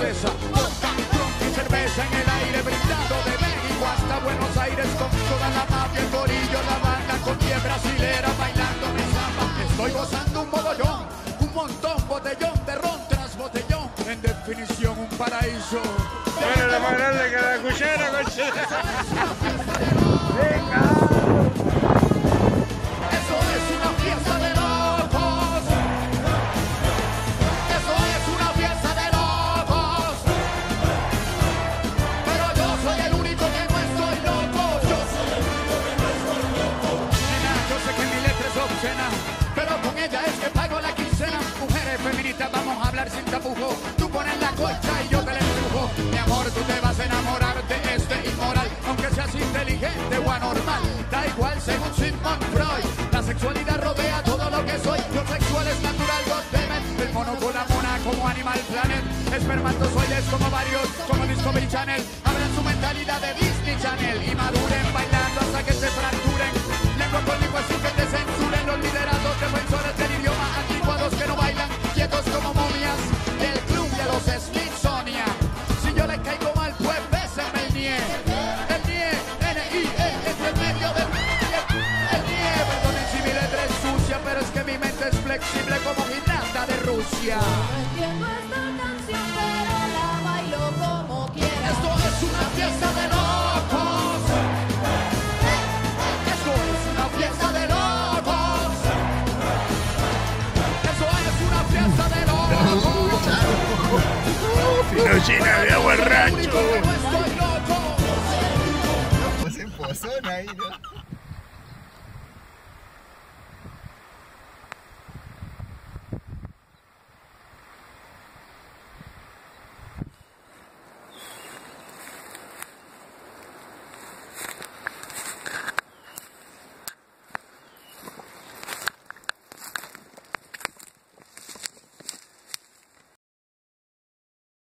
francesa. Vodka, ron y cerveza en el aire, brindado de México hasta Buenos Aires con toda la mafia, el gorillo, la banda con pie brasilera bailando mi samba. Estoy gozando un mogollón, un montón, botellón de ron tras botellón. En definición, un paraíso. Bueno, la más grande que la cuchara, coche. y yo te la empujo. Mi amor, tú te vas a enamorar de este inmoral, aunque seas inteligente o anormal. Da igual según Sigmund Freud. La sexualidad rodea todo lo que soy. Lo sexual es natural, goddammit. El mono con la mona como Animal Planet. Espermatozoides como varios, como Discovery Channel. Abran su mentalidad de Disney Channel y maduren bailando hasta que se fracturen. De Rusia. Entiendo esta canción, pero la bailo como quiera. Esto es una fiesta de locos. Esto es una fiesta de locos. Eso es una fiesta de locos. Pinochina de borracho.